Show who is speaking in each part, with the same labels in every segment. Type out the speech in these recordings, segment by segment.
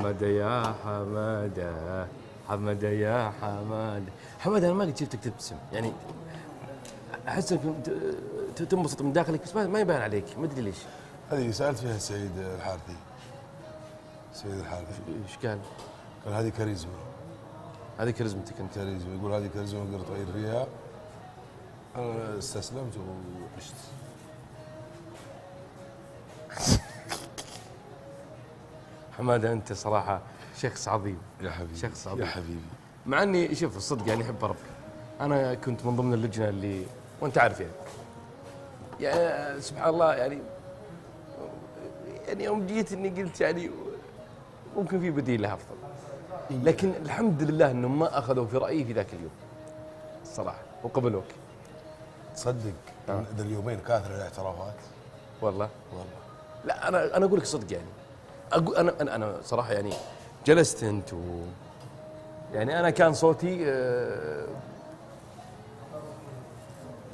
Speaker 1: حمادة يا حمادة حمادة يا حمادة حمادة أنا ما قد شفتك تبتسم. يعني أحسك ت- تنبسط من داخلك بس ما يبان عليك. ما أدري ليش.
Speaker 2: هذه سألت فيها السيد الحارثي. السيد الحارثي.
Speaker 1: إيش قال؟
Speaker 2: قال هذه كاريزما.
Speaker 1: هذه كاريزمتك أنت.
Speaker 2: كاريزما. يقول هذه كاريزما أقدر اغير فيها. أنا استسلمت وعشت.
Speaker 1: حمادة أنت صراحة شخص عظيم.
Speaker 2: يا حبيبي
Speaker 1: شخص عظيم.
Speaker 2: يا حبيبي.
Speaker 1: مع إني شوف الصدق يعني أحب ربك أنا كنت من ضمن اللجنة اللي وأنت عارف يعني. يعني سبحان الله يعني يعني يوم جيت إني قلت يعني ممكن في بديل له افضل لكن الحمد لله إنهم ما أخذوا في رأيي في ذاك اليوم الصراحة وقبلوك
Speaker 2: تصدق
Speaker 1: آه.
Speaker 2: ذا اليومين كاثر الاعترافات؟
Speaker 1: والله.
Speaker 2: والله.
Speaker 1: لا أنا أنا أقول لك صدق يعني. أقول أنا أنا أنا صراحة يعني جلست أنت و يعني أنا كان صوتي آه،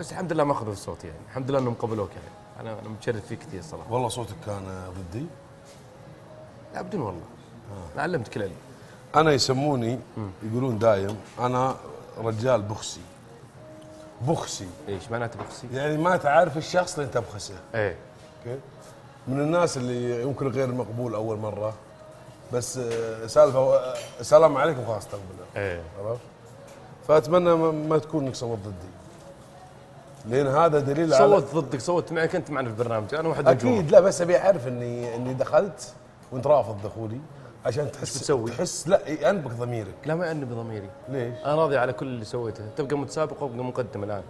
Speaker 1: بس الحمد لله ما اخذوا الصوت يعني. الحمد لله إنهم قبلوك يعني. أنا أنا متشرف فيك كثير صراحة.
Speaker 2: والله صوتك كان ضدي؟
Speaker 1: لا بدون والله أنا علمتك العلم
Speaker 2: أنا يسموني يقولون دايم أنا رجال بخسي. بخسي.
Speaker 1: إيش معناته بخسي؟
Speaker 2: يعني ما تعرف الشخص اللي أنت بخسه.
Speaker 1: إيه.
Speaker 2: أوكي؟ من الناس اللي يمكن غير مقبول أول مرة. بس آه، سالفة آه، سلام عليكم خلاص استقبله
Speaker 1: إيه.
Speaker 2: عرفت؟ فأتمنى ما, تكون إنك صوت ضدي. لأن هذا دليل على
Speaker 1: صوت ضدك صوت معك أنت معنا في البرنامج أنا واحد من الجمهور.
Speaker 2: أكيد لا بس أبي أعرف إني إني دخلت وأنت رافض دخولي عشان تحس
Speaker 1: بتسوي؟
Speaker 2: تحس لا ينبك ضميرك.
Speaker 1: لا ما يأنب ضميري.
Speaker 2: ليش؟
Speaker 1: أنا راضي على كل اللي سويته. تبقى متسابق وأبقى مقدم الآن.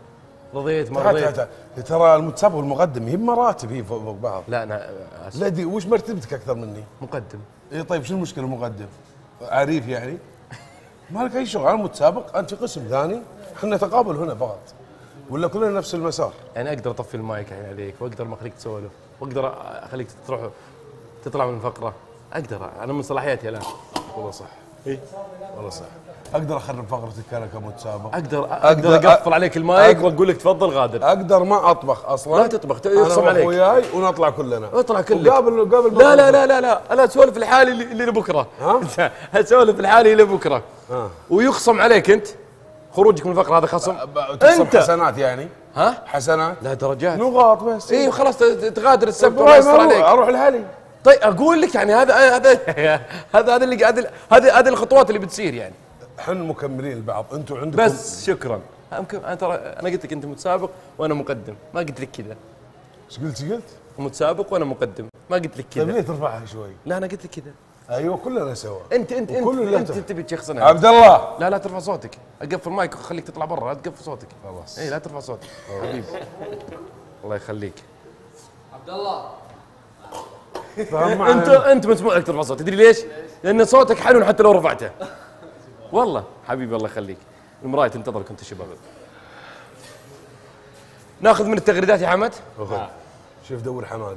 Speaker 1: رضيت ما رضيت.
Speaker 2: ترى المتسابق والمقدم هي مراتب هي فوق بعض
Speaker 1: لا أنا آسف.
Speaker 2: لا دي وش مرتبتك أكثر مني؟
Speaker 1: مقدم
Speaker 2: إي طيب شو المشكلة المقدم؟ عريف يعني؟ ما لك أي شغل أنا متسابق أنت قسم ثاني إحنا نتقابل هنا فقط ولا كلنا نفس المسار
Speaker 1: يعني أقدر أطفي المايك الحين عليك وأقدر ما أخليك تسولف وأقدر أخليك تروح تطلع من الفقره أقدر أنا من صلاحياتي الآن
Speaker 2: والله صح
Speaker 1: إيه؟
Speaker 2: والله صح. أقدر أخرب فقرتك أنا كمتسابق
Speaker 1: أقدر أقدر
Speaker 2: أقدر-
Speaker 1: أقفل عليك المايك وأقول لك تفضل غادر.
Speaker 2: أقدر ما أطبخ أصلا.
Speaker 1: لا تطبخ، يخصم عليك.
Speaker 2: واخوياي ونطلع كلنا.
Speaker 1: اطلع كلك.
Speaker 2: وقابل قابل
Speaker 1: لا لا لا لا لا. أنا أسولف لحالي اللي لبكرة.
Speaker 2: ها؟
Speaker 1: أسولف لحالي لبكرة.
Speaker 2: ها.
Speaker 1: ويخصم عليك أنت. خروجك من الفقرة هذا خصم. أنت.
Speaker 2: حسنات يعني.
Speaker 1: ها؟
Speaker 2: حسنات.
Speaker 1: لا درجات.
Speaker 2: نقاط بس.
Speaker 1: اي خلاص ت- تغادر السبت الله يستر عليك.
Speaker 2: أروح لهلي
Speaker 1: طيب أقول لك يعني هذا هذا هذا هذا اللي قاعد هذه هذه الخطوات اللي بتصير يعني.
Speaker 2: إحنا مكملين لبعض أنتم عندكم
Speaker 1: بس. شكرا. أنا ترى أنا قلت لك أنت متسابق وأنا مقدم. ما قلت لك كذا.
Speaker 2: إيش قلت قلت؟
Speaker 1: متسابق وأنا مقدم. ما قلت لك
Speaker 2: طيب
Speaker 1: كذا
Speaker 2: ليه ترفعها شوي؟
Speaker 1: لا أنا قلت لك كذا.
Speaker 2: أيوه كلنا سوا.
Speaker 1: انت انت انت, أنت
Speaker 2: أنت-
Speaker 1: تبي تشخصنها.
Speaker 2: عبد الله.
Speaker 1: لا لا ترفع صوتك. أقفل المايك وخليك تطلع برا. لا تقفل صوتك.
Speaker 2: خلاص.
Speaker 1: اي لا ترفع صوتك. حبيبي. الله يخليك.
Speaker 2: فهم
Speaker 1: انت. انت مسموح لك ترفع صوتك تدري ليش؟ لأن صوتك حنون حتى لو رفعته والله حبيبي الله يخليك المراية تنتظرك انت شباب ناخذ من التغريدات يا حمد.
Speaker 2: شوف دور حمادة